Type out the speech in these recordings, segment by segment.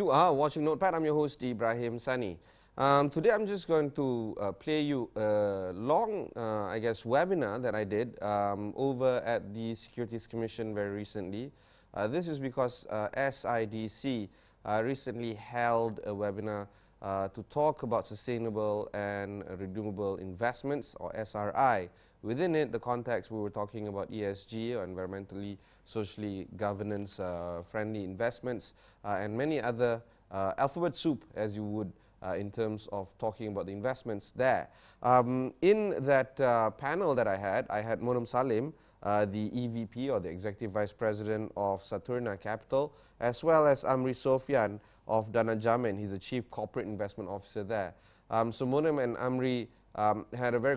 You are watching Notepad. I'm your host, Ibrahim Sani. Um, today, I'm just going to uh, play you a long, uh, I guess, webinar that I did um, over at the Securities Commission very recently. Uh, this is because uh, SIDC uh, recently held a webinar uh, to talk about sustainable and redeemable investments, or SRI. Within it, the context we were talking about ESG, or environmentally, socially, governance-friendly investments, and many other alphabet soup, as you would uh, in terms of talking about the investments there. Um, in that uh, panel that I had, I had Monem Salam, uh, the EVP or the Executive Vice President of Saturna Capital, as well as Amri Sofian of Danajamin. He's the Chief Corporate Investment Officer there. Um, so Monum and Amri um, had a very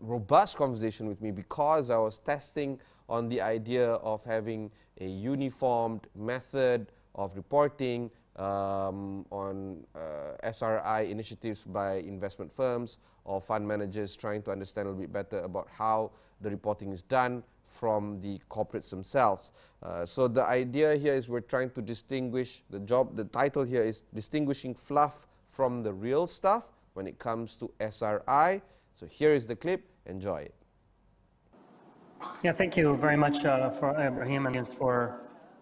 robust conversation with me because I was testing on the idea of having a uniformed method of reporting um, on uh, SRI initiatives by investment firms or fund managers trying to understand a little bit better about how the reporting is done from the corporates themselves. Uh, so the idea here is we're trying to distinguish the job, the title here is distinguishing fluff from the real stuff when it comes to SRI. So here is the clip, enjoy it. Yeah, thank you very much uh, for Ibrahim and for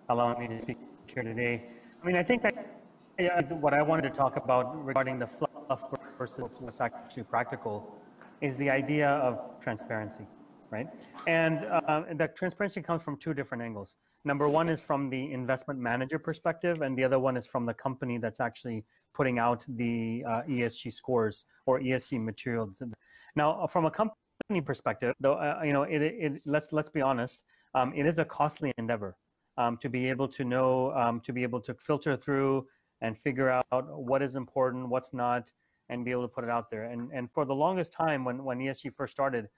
allowing me to speak here today. I mean, I think that yeah, what I wanted to talk about regarding the fluff versus what's actually practical is the idea of transparency, right? And uh, that transparency comes from two different angles. Number one is from the investment manager perspective, and the other one is from the company that's actually putting out the uh, ESG scores or ESG materials. Now, from a company perspective, though, uh, you know, it, it, let's let's be honest, um, it is a costly endeavor um, to be able to know, um, to be able to filter through and figure out what is important, what's not, and be able to put it out there. And and for the longest time, when when ESG first started,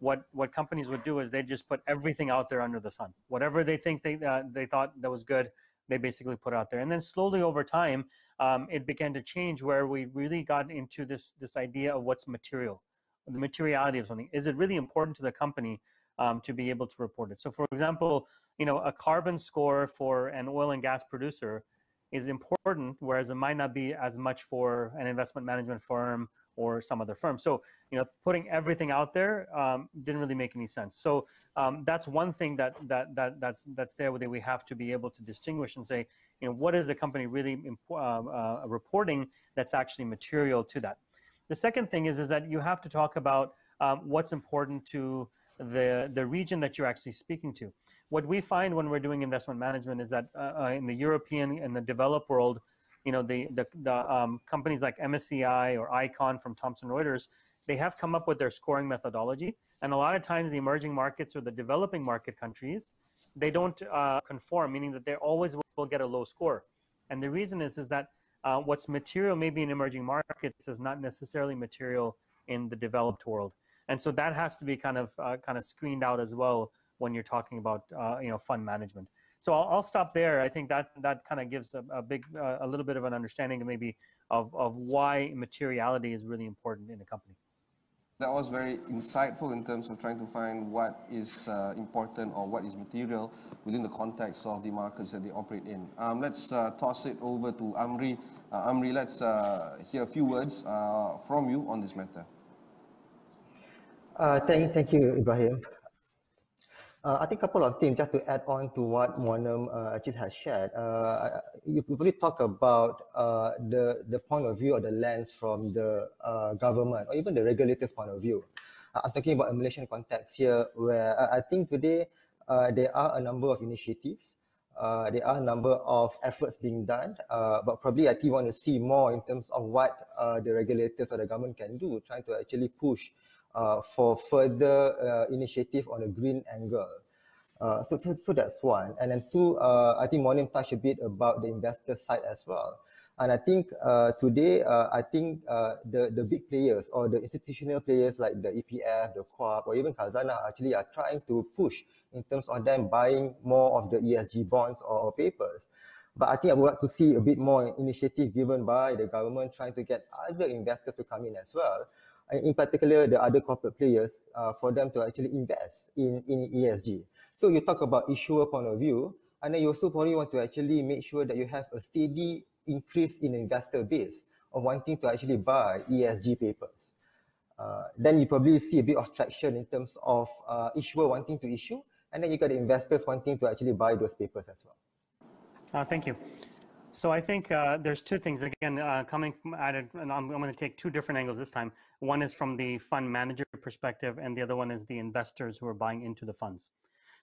what what companies would do is they just put everything out there under the sun. Whatever they think they uh, they thought that was good, they basically put out there. And then slowly over time, um, it began to change where we really got into this this idea of what's material, the materiality of something. Is it really important to the company? Um, to be able to report it. So, for example, you know, a carbon score for an oil and gas producer is important, whereas it might not be as much for an investment management firm or some other firm. So, you know, putting everything out there um, didn't really make any sense. So um, that's one thing that that that that's that's there that we have to be able to distinguish and say, you know, what is the company really uh, uh, reporting that's actually material to that. The second thing is is that you have to talk about um, what's important to the the region that you're actually speaking to. What we find when we're doing investment management is that uh, uh in the European and the developed world, you know, the the, the um, companies like MSCI or Icon from Thomson Reuters, they have come up with their scoring methodology, and a lot of times the emerging markets or the developing market countries, they don't uh, conform, meaning that they always will get a low score, and the reason is is that uh, what's material maybe in emerging markets is not necessarily material in the developed world, and so that has to be kind of uh, kind of screened out as well when you're talking about uh, you know fund management. So I'll, I'll, stop there. I think that that kind of gives a, a big, uh, a little bit of an understanding maybe of, of why materiality is really important in a company. That was very insightful in terms of trying to find what is uh, important or what is material within the context of the markets that they operate in. Um, let's uh, toss it over to Amri. Uh, Amri, let's uh, hear a few words uh, from you on this matter. thank, thank you, Ibrahim. Uh, I think a couple of things just to add on to what Monem uh, has shared. Uh, you probably talk about uh, the the point of view or the lens from the uh, government or even the regulators' point of view. Uh, I'm talking about a Malaysian context here, where I think today uh, there are a number of initiatives. Uh, there are a number of efforts being done, uh, but probably I think want to see more in terms of what uh, the regulators or the government can do, trying to actually push uh, for further uh, initiative on a green angle. Uh, so, so, so that's one. And then two, uh, I think Monem touched a bit about the investor side as well. And I think uh, today, uh, I think uh, the, the big players or the institutional players like the EPF, the KWAP, or even Khazanah actually are trying to push in terms of them buying more of the ESG bonds or, or papers. But I think I would like to see a bit more initiative given by the government trying to get other investors to come in as well in particular the other corporate players uh, for them to actually invest in, in ESG. So you talk about issuer point of view, and then you also probably want to actually make sure that you have a steady increase in investor base of wanting to actually buy ESG papers. Uh, then you probably see a bit of traction in terms of uh, issuer wanting to issue, and then you got the investors wanting to actually buy those papers as well. Uh, thank you. So I think uh, there's two things again uh, coming from at it, and I'm, I'm going to take two different angles this time. One is from the fund manager perspective, and the other one is the investors who are buying into the funds.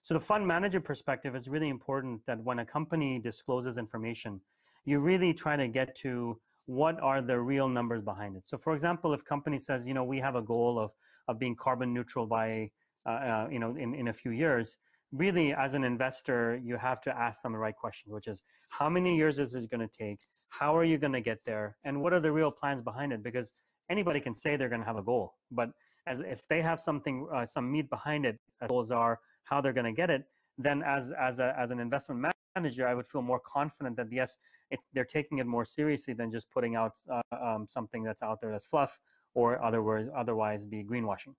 So the fund manager perspective is really important that when a company discloses information, you really try to get to what are the real numbers behind it. So for example, if company says, you know, we have a goal of of being carbon neutral by, uh, uh you know, in, in a few years, really as an investor you have to ask them the right questions which is how many years is it going to take? How are you going to get there? And what are the real plans behind it? Because anybody can say they're going to have a goal but as if they have something uh, some meat behind it as goals are how they're going to get it then as as a as an investment manager i would feel more confident that yes it's they're taking it more seriously than just putting out uh, um, something that's out there that's fluff or otherwise otherwise be greenwashing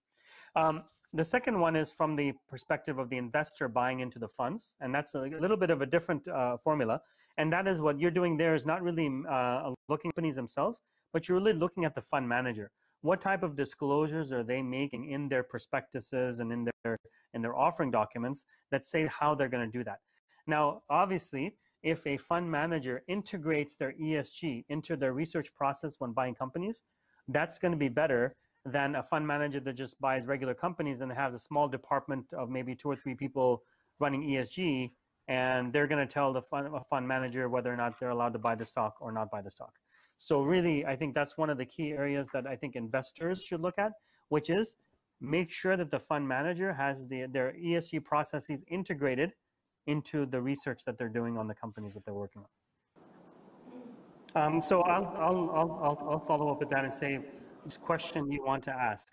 um, the second one is from the perspective of the investor buying into the funds, and that's a little bit of a different uh, formula. And that is what you're doing there is not really uh, looking at companies themselves, but you're really looking at the fund manager. What type of disclosures are they making in their prospectuses and in their in their offering documents that say how they're going to do that? Now, obviously, if a fund manager integrates their ESG into their research process when buying companies, that's going to be better than a fund manager that just buys regular companies and has a small department of maybe two or three people running ESG, and they're going to tell the fund, fund manager whether or not they're allowed to buy the stock or not buy the stock. So really, I think that's one of the key areas that I think investors should look at, which is make sure that the fund manager has the, their ESG processes integrated into the research that they're doing on the companies that they're working on. Um, so I'll, I'll, I'll, I'll follow up with that and say, question you want to ask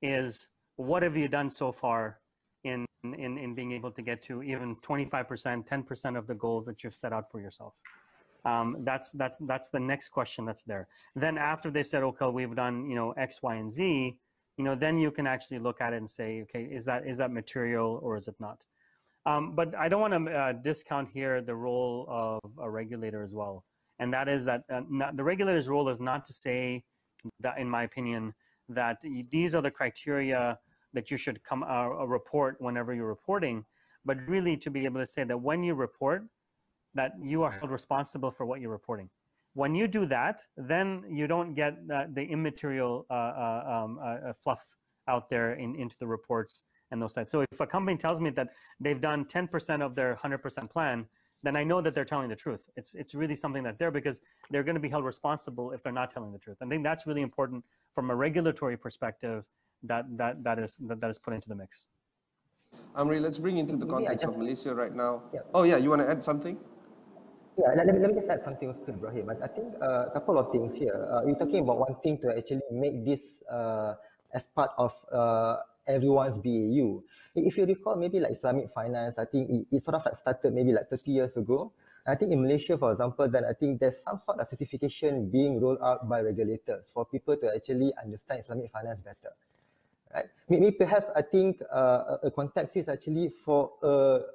is what have you done so far in, in, in being able to get to even 25%, 10% of the goals that you've set out for yourself? Um, that's, that's, that's the next question that's there. Then after they said, okay, we've done, you know, X, Y, and Z, you know, then you can actually look at it and say, okay, is that, is that material or is it not? Um, but I don't want to uh, discount here the role of a regulator as well. And that is that uh, not, the regulator's role is not to say that, in my opinion, that these are the criteria that you should come uh, report whenever you're reporting, but really to be able to say that when you report, that you are held responsible for what you're reporting. When you do that, then you don't get uh, the immaterial uh, uh um, uh, uh, fluff out there in, into the reports and those types. So if a company tells me that they've done 10% of their 100% plan, then I know that they're telling the truth. It's it's really something that's there because they're going to be held responsible if they're not telling the truth. I think that's really important from a regulatory perspective that that that is that, that is put into the mix. Amri, let's bring into the context of Malaysia right now. Yeah. Oh yeah, you want to add something? Yeah, let me, let me just add something to Ibrahim. I, I think uh, a couple of things here. Uh, you're talking about one thing to actually make this uh, as part of uh, everyone's BAU. If you recall, maybe like Islamic finance, I think it, it sort of like started maybe like 30 years ago. I think in Malaysia, for example, then I think there's some sort of certification being rolled out by regulators for people to actually understand Islamic finance better. Right? Maybe perhaps I think uh, a context is actually for a,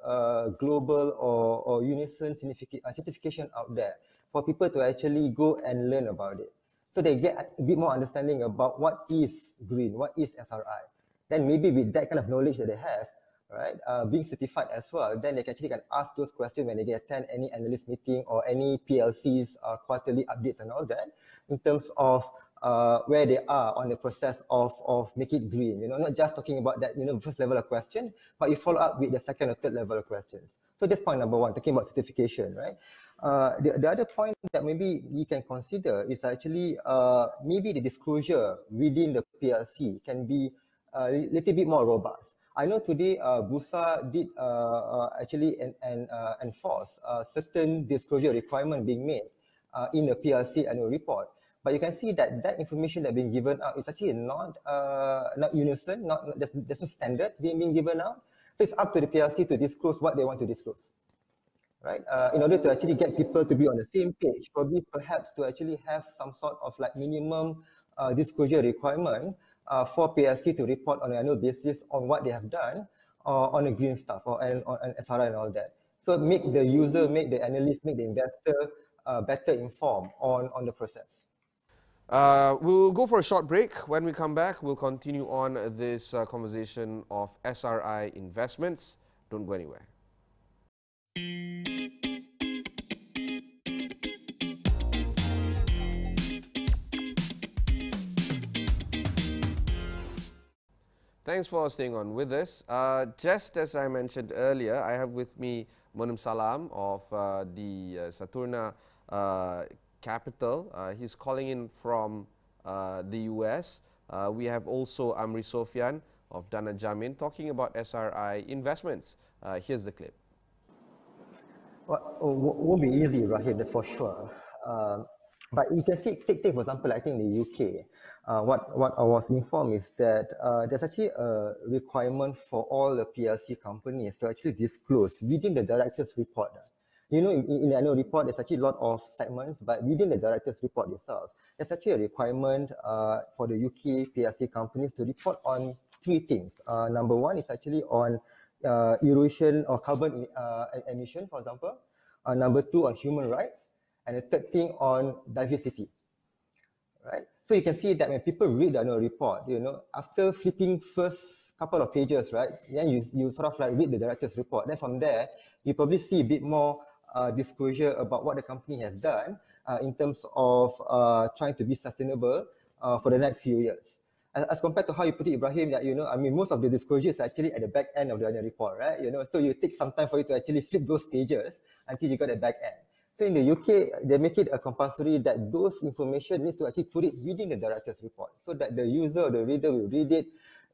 a global or, or unison uh, certification out there for people to actually go and learn about it. So they get a bit more understanding about what is green, what is SRI then maybe with that kind of knowledge that they have, right, uh, being certified as well, then they can actually can ask those questions when they attend any analyst meeting or any PLCs uh, quarterly updates and all that in terms of uh, where they are on the process of of make it green. You know, not just talking about that you know first level of question, but you follow up with the second or third level of questions. So that's point number one, talking about certification, right? Uh, the, the other point that maybe we can consider is actually uh, maybe the disclosure within the PLC can be a little bit more robust. I know today uh, Bursa did uh, uh, actually en en uh, enforce uh, certain disclosure requirement being made uh, in the PLC annual report. But you can see that that information that being given out is actually not uh, not unison, not there's, there's no standard being, being given out. So it's up to the PLC to disclose what they want to disclose, right? Uh, in order to actually get people to be on the same page, probably perhaps to actually have some sort of like minimum uh, disclosure requirement uh, for PLC to report on an annual basis on what they have done uh, on the green stuff or and on, on SRI and all that. So make the user, make the analyst, make the investor uh, better informed on, on the process. Uh, we'll go for a short break. When we come back, we'll continue on this uh, conversation of SRI investments. Don't go anywhere. Thanks for staying on with us. Uh, just as I mentioned earlier, I have with me Monem Salam of uh, the uh, Saturna uh, capital. Uh, he's calling in from uh, the US. we have also Amri Sofian of Danajamin talking about SRI investments. here's the clip. Well, won't be easy, Rahim, that's for sure. But you can see, take, take for example, I think in the UK, uh, what, what I was informed is that uh, there's actually a requirement for all the PLC companies to actually disclose within the director's report. You know, in, in the annual report, there's actually a lot of segments, but within the director's report itself, there's actually a requirement uh, for the UK PLC companies to report on three things. Uh, number one is actually on uh, erosion or carbon uh, emission, for example. number two, on human rights. And the third thing on diversity, right? So you can see that when people read the annual report, you know, after flipping first couple of pages, right, then you, you sort of like read the director's report. Then from there, you probably see a bit more uh, disclosure about what the company has done uh, in terms of uh, trying to be sustainable uh, for the next few years. As, as, compared to how you put it, Ibrahim, that, you know, I mean, most of the disclosure is actually at the back end of the annual report, right? You know, so you take some time for you to actually flip those pages until you got the back end. So in the UK, they make it a compulsory that those information needs to actually put it within the director's report so that the user or the reader will read it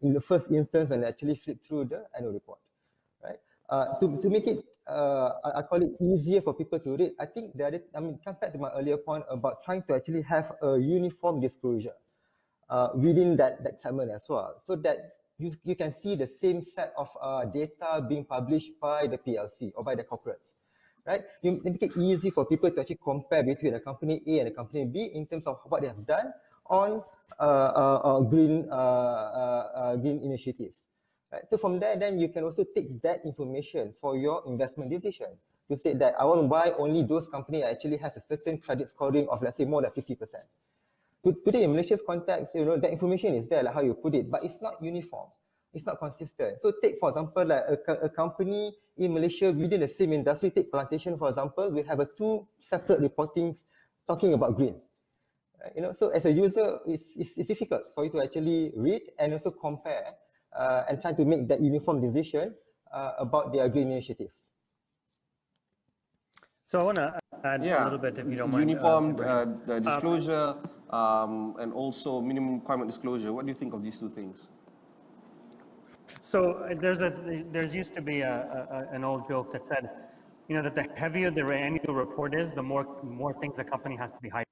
in the first instance and actually flip through the annual report, right? Uh, to, to make it, uh, I, call it easier for people to read, I think that, I mean, come back to my earlier point about trying to actually have a uniform disclosure uh, within that, that segment as well, so that you, you can see the same set of uh, data being published by the PLC or by the corporates right? You make it easy for people to actually compare between a company A and a company B in terms of what they have done on uh, uh, uh, green uh, uh, uh, green initiatives. Right? So from there, then you can also take that information for your investment decision. To say that I want to buy only those company that actually has a certain credit scoring of let's say more than 50%. Today in Malaysia's context, you know, that information is there, like how you put it, but it's not uniform it's not consistent. So take for example like a, a company in Malaysia within the same industry, take plantation for example, we have a two separate reportings talking about green. Uh, you know, so as a user, it's, it's, it's, difficult for you to actually read and also compare uh, and try to make that uniform decision uh, about their green initiatives. So I want to add yeah. a little bit, if you don't mind. Uniform uh, uh, disclosure um, and also minimum requirement disclosure. What do you think of these two things? So uh, there's a there's used to be a, a, an old joke that said, you know, that the heavier the annual report is, the more more things a company has to be hiding.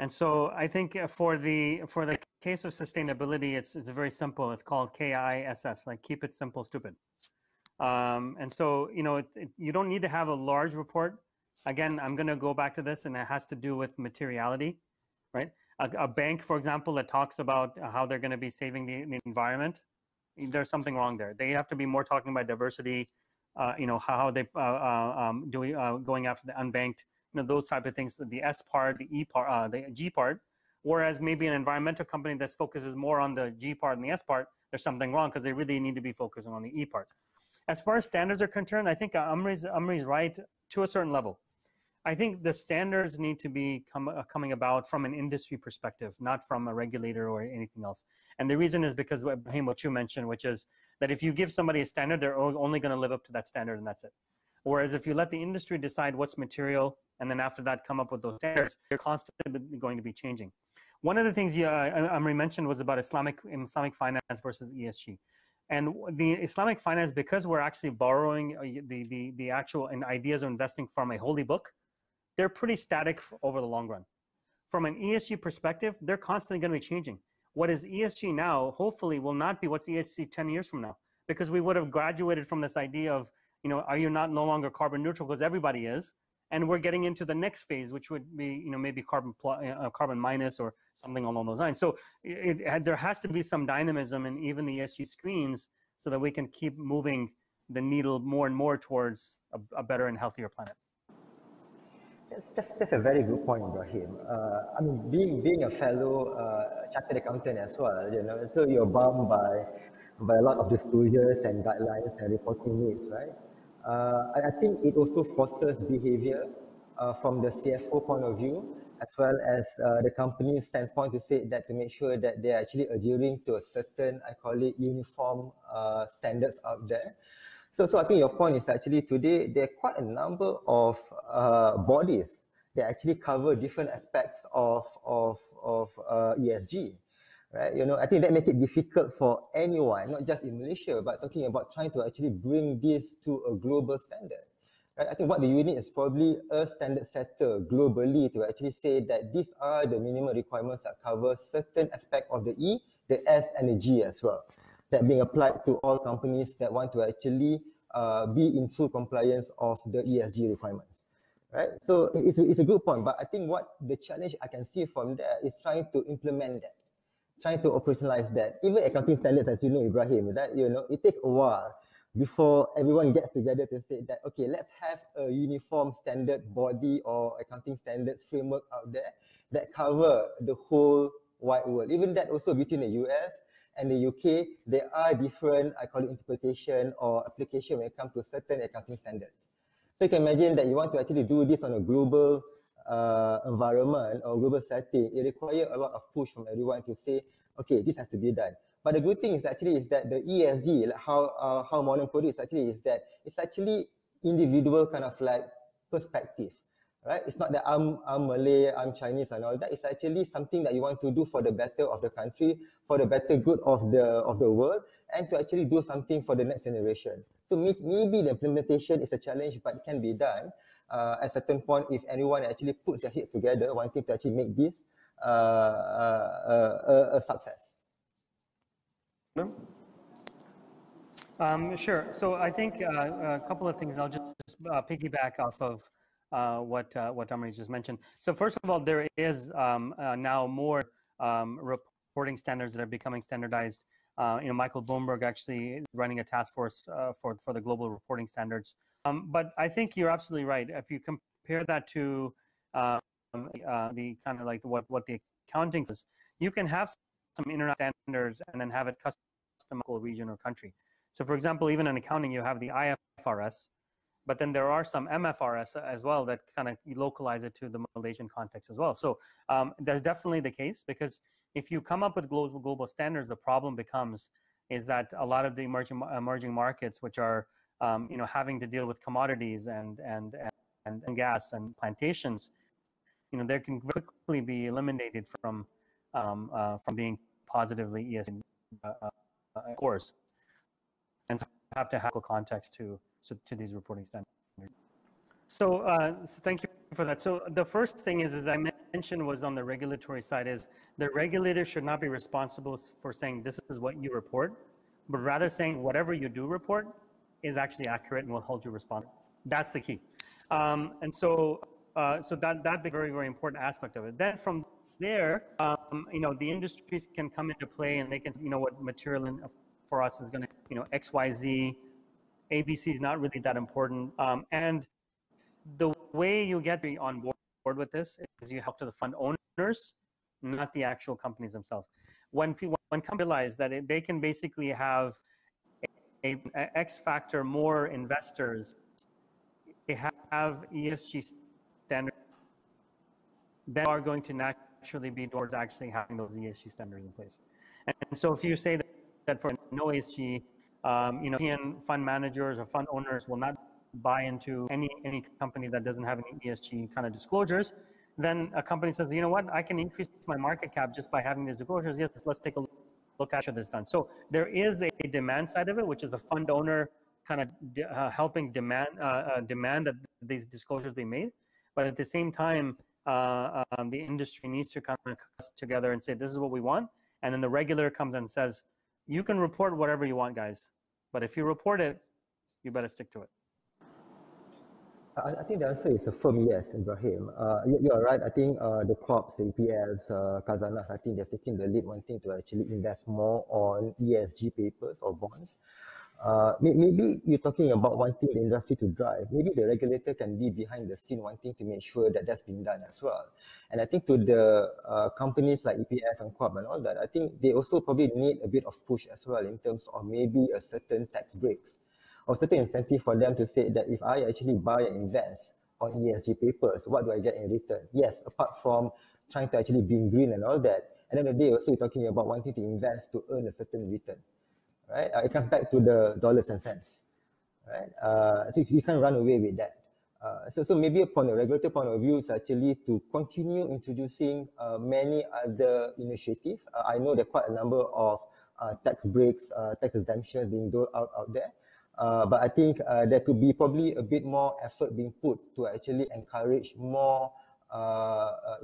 And so I think for the for the case of sustainability, it's it's very simple. It's called KISS, like keep it simple, stupid. Um, and so you know, it, it, you don't need to have a large report. Again, I'm going to go back to this, and it has to do with materiality, right? A, a bank, for example, that talks about how they're going to be saving the, the environment there's something wrong there. They have to be more talking about diversity, uh, you know, how, how they uh, uh, um, doing uh, going after the unbanked, you know, those type of things. The S part, the E part, uh, the G part. Whereas maybe an environmental company that focuses more on the G part and the S part, there's something wrong because they really need to be focusing on the E part. As far as standards are concerned, I think Amri's, Amri's right to a certain level. I think the standards need to be uh, coming about from an industry perspective, not from a regulator or anything else. And the reason is because what, what you mentioned, which is that if you give somebody a standard, they're only going to live up to that standard and that's it. Whereas if you let the industry decide what's material and then after that come up with those standards, they're constantly going to be changing. One of the things you, uh, Amri mentioned was about Islamic Islamic finance versus ESG. And the Islamic finance, because we're actually borrowing uh, the, the, the actual and ideas of investing from a holy book, they're pretty static over the long run. From an ESG perspective, they're constantly going to be changing. What is ESG now, hopefully, will not be what's ESG 10 years from now, because we would have graduated from this idea of, you know, are you not no longer carbon neutral because everybody is, and we're getting into the next phase, which would be, you know, maybe carbon plus, uh, carbon minus or something along those lines. So it, it, there has to be some dynamism in even the ESG screens so that we can keep moving the needle more and more towards a, a better and healthier planet. That's, that's, that's a very good point, Ibrahim. Uh, I mean, being being a fellow uh, chartered accountant as well, you know, so you're bound by by a lot of disclosures and guidelines and reporting needs, right? Uh, I, I think it also forces behavior uh, from the CFO point of view, as well as uh, the company's standpoint to say that to make sure that they're actually adhering to a certain, I call it uniform uh, standards out there. So, so I think your point is actually today there are quite a number of uh, bodies that actually cover different aspects of of of uh, ESG, right? You know, I think that makes it difficult for anyone, not just in Malaysia, but talking about trying to actually bring this to a global standard. Right? I think what the unit is probably a standard setter globally to actually say that these are the minimum requirements that cover certain aspect of the E, the S, and the G as well that being applied to all companies that want to actually uh, be in full compliance of the ESG requirements, right? So it's a, it's a good point, but I think what the challenge I can see from there is trying to implement that, trying to operationalize that. Even accounting standards, as you know, Ibrahim, that you know it takes a while before everyone gets together to say that okay, let's have a uniform standard body or accounting standards framework out there that cover the whole wide world. Even that also between the US and the UK, there are different, I call it interpretation or application when it comes to certain accounting standards. So you can imagine that you want to actually do this on a global uh, environment or global setting, it requires a lot of push from everyone to say, okay, this has to be done. But the good thing is actually is that the ESG, like how uh, how modern code is actually is that it's actually individual kind of like perspective right? It's not that I'm, I'm Malay, I'm Chinese and all that. It's actually something that you want to do for the better of the country, for the better good of the, of the world, and to actually do something for the next generation. So maybe the implementation is a challenge, but it can be done uh, at a certain point if anyone actually puts their heads together, wanting to actually make this uh, uh, uh a success. No? Um, sure. So I think uh, a couple of things I'll just uh, piggyback off of uh, what uh, what Damari just mentioned. So first of all, there is um, uh, now more um, reporting standards that are becoming standardized. Uh, you know, Michael Bloomberg actually running a task force uh, for for the global reporting standards. Um, but I think you're absolutely right. If you compare that to um, uh, the kind of like what what the accounting is, you can have some internet standards and then have it custom region or country. So, for example, even in accounting, you have the IFRS, but then there are some MFRS as well that kind of localize it to the Malaysian context as well. So um, that's definitely the case because if you come up with global, global standards, the problem becomes is that a lot of the emerging emerging markets, which are um, you know having to deal with commodities and and and, and gas and plantations, you know, they can quickly be eliminated from um, uh, from being positively ESG uh, uh, course, and so have to have a context to so to these reporting standards. So, uh, so thank you for that. So the first thing is, as I mentioned, was on the regulatory side, is the regulator should not be responsible for saying this is what you report, but rather saying whatever you do report is actually accurate and will hold you responsible. That's the key. Um, and so, uh, so that that's a very very important aspect of it. Then from there, um, you know, the industries can come into play and they can, you know, what material for us is going to, you know, X, Y, Z, ABC is not really that important. Um, and the way you get on board with this is you help to the fund owners, not the actual companies themselves. When people, when companies realize that it, they can basically have a, a X factor more investors, they have have ESG standards, then are going to naturally be towards actually having those ESG standards in place. And so if you say that, that for no ESG, um, you know, European fund managers or fund owners will not buy into any any company that doesn't have any ESG kind of disclosures, then a company says, you know what, I can increase my market cap just by having these disclosures. Yes, let's take a look at how this done. So there is a demand side of it, which is the fund owner kind of uh, helping demand uh, uh, demand that these disclosures be made. But at the same time, uh, um, the industry needs to kind of come together and say, this is what we want. And then the regulator comes and says, you can report whatever you want, guys. But if you report it, you better stick to it. I, think the answer is a firm yes, Ibrahim. Uh, you, are right. I think uh, the corps, the EPLs, uh, Khazanahs, I think they're taking the lead wanting to actually invest more on ESG papers or bonds. Uh, maybe you're talking about wanting the industry to drive. Maybe the regulator can be behind the scene wanting to make sure that that's being done as well. And I think to the uh, companies like EPF and QAP and all that, I think they also probably need a bit of push as well in terms of maybe a certain tax breaks or certain incentive for them to say that if I actually buy and invest on ESG papers, what do I get in return? Yes, apart from trying to actually being green and all that, at the end of the day, also you're talking about wanting to invest to earn a certain return right? Uh, it comes back to the dollars and cents, right? Uh, so you can't run away with that. Uh, so, so maybe from a regulatory point of view, it's actually to continue introducing uh, many other initiatives. Uh, I know there are quite a number of uh, tax breaks, uh, tax exemptions being doled out out there. Uh, but I think uh, there could be probably a bit more effort being put to actually encourage more uh, uh,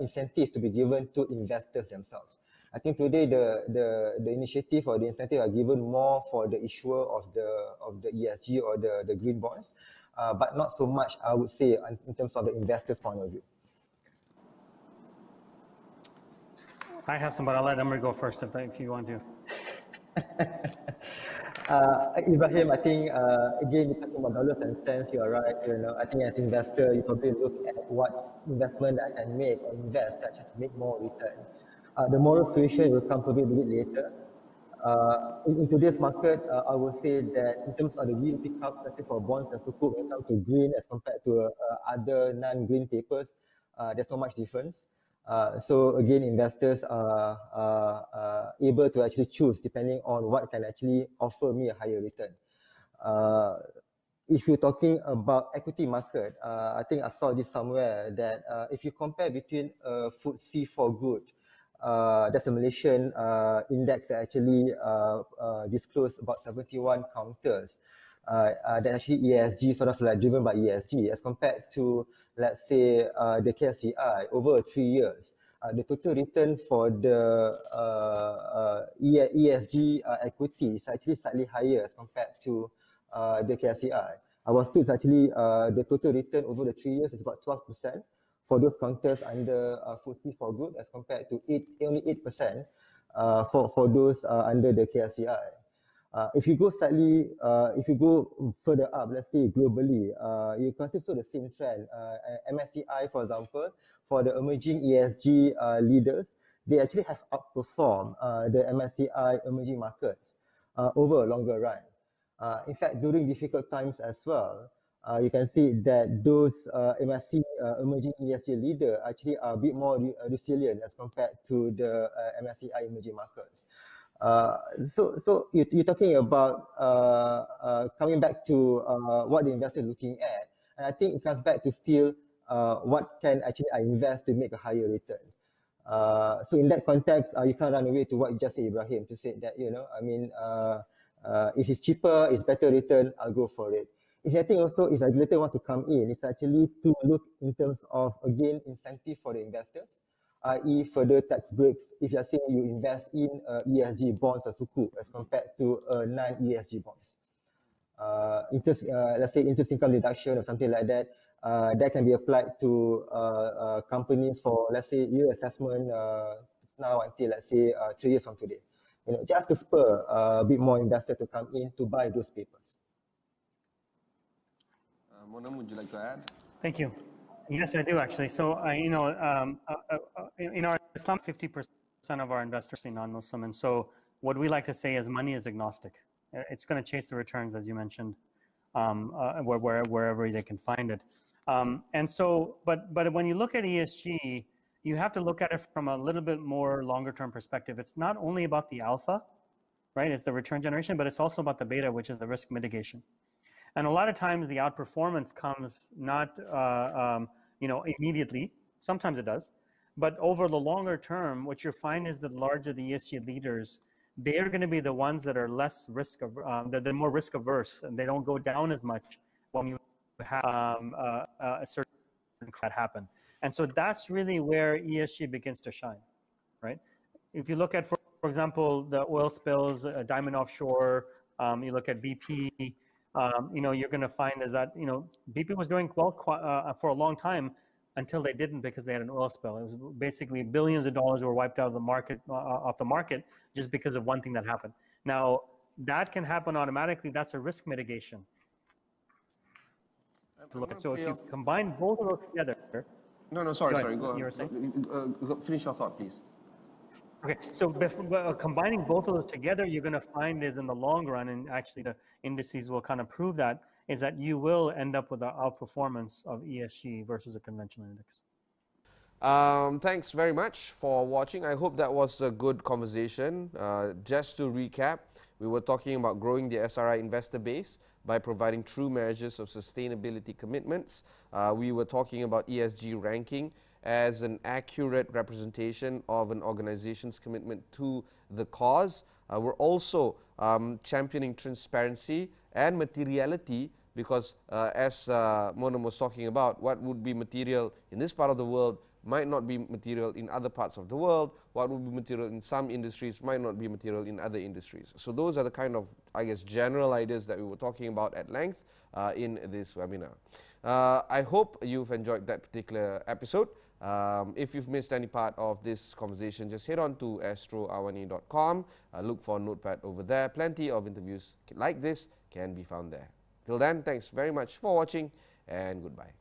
incentive to be given to investors themselves. I think today the the the initiative or the incentive are given more for the issuer of the of the ESG or the the green bonds, uh, but not so much I would say in terms of the investor point of view. I have some, but I'll let Amri go first if, if you want to. uh, Ibrahim, I think uh, again you're talking about dollars and cents. You're right. You know, I think as investor, you probably look at what investment I can make or invest that just make more return. Uh, the moral suasion will come probably a bit later. Uh, in, in, today's market, uh, I would say that in terms of the yield pickup, say for bonds and sukuk, when it comes to green as compared to uh, other non-green papers, uh, there's not much difference. Uh, so again, investors are, are able to actually choose depending on what can actually offer me a higher return. if you're talking about equity market, I think I saw this somewhere that if you compare between a FTSE for good uh, there's a Malaysian uh, index that actually uh, uh, disclosed about 71 counters uh, uh, that actually ESG sort of like driven by ESG as compared to let's say uh, the KSCI over three years. Uh, the total return for the uh, uh, ESG uh, equity is actually slightly higher as compared to uh, the KSCI. Our told it's actually uh, the total return over the three years is about 12 percent for those counters under uh, FTSE for good as compared to eight, only 8% uh, for, for those uh, under the KSCI. Uh, if you go slightly, uh, if you go further up, let's say globally, uh, you can see the same trend. Uh, MSCI, for example, for the emerging ESG uh, leaders, they actually have outperformed uh, the MSCI emerging markets uh, over a longer run. Uh, in fact, during difficult times as well, uh, you can see that those uh, MSC uh, emerging ESG leader actually are a bit more re uh, resilient as compared to the uh, MSCI emerging markets. Uh, so, so you, you're talking about uh, uh, coming back to uh, what the investor is looking at, and I think it comes back to still uh, what can actually I invest to make a higher return. Uh, so in that context, uh, you can't run away to what you just said, Ibrahim, to say that you know, I mean, uh, uh, if it's cheaper, it's better return, I'll go for it if I think also if regulator want to come in, it's actually to look in terms of again incentive for the investors, i.e. further tax breaks if you're saying you invest in uh, ESG bonds or sukuk as compared to uh, non-ESG bonds. Uh, interest, uh, let's say interest income deduction or something like that, uh, that can be applied to uh, uh, companies for let's say year assessment uh, now until let's say uh, three years from today. You know, just to spur uh, a bit more investors to come in to buy those papers. Would you like to add? Thank you. Yes, I do actually. So, uh, you know, um, uh, uh, uh in our Islam, 50% of our investors are non-Muslim. And so what we like to say is money is agnostic. Uh, it's going to chase the returns, as you mentioned, um, uh, where, where, wherever they can find it. Um, and so, but, but when you look at ESG, you have to look at it from a little bit more longer term perspective. It's not only about the alpha, right? It's the return generation, but it's also about the beta, which is the risk mitigation. And a lot of times the outperformance comes not, uh, um, you know, immediately. Sometimes it does. But over the longer term, what you find is that larger the ESG leaders, they are going to be the ones that are less risk, of, um, they're more risk averse, and they don't go down as much when you have um, uh, uh a certain that happen. And so that's really where ESG begins to shine, right? If you look at, for, for example, the oil spills, uh, Diamond Offshore, um, you look at BP, um, you know, you're going to find is that, you know, BP was doing well uh, for a long time until they didn't because they had an oil spill. It was basically billions of dollars were wiped out of the market, uh, uh, off the market just because of one thing that happened. Now, that can happen automatically. That's a risk mitigation. So if you off- combine both of those together, No, no, sorry, Go sorry. Go, on. saying? Uh, finish your thought, please. Okay, so bef- uh, combining both of those together, you're going to find is in the long run, and actually the indices will kind of prove that, is that you will end up with an outperformance of ESG versus a conventional index. Um, thanks very much for watching. I hope that was a good conversation. Uh, just to recap, we were talking about growing the SRI investor base by providing true measures of sustainability commitments. Uh, we were talking about ESG ranking as an accurate representation of an organization's commitment to the cause. Uh, we're also um, championing transparency and materiality because uh, as uh, Monem was talking about, what would be material in this part of the world might not be material in other parts of the world. What would be material in some industries might not be material in other industries. So those are the kind of, I guess, general ideas that we were talking about at length uh, in this webinar. Uh, I hope you've enjoyed that particular episode. Um, if you've missed any part of this conversation, just head on to astroawani.com. Uh, look for Notepad over there. Plenty of interviews like this can be found there. Till then, thanks very much for watching and goodbye.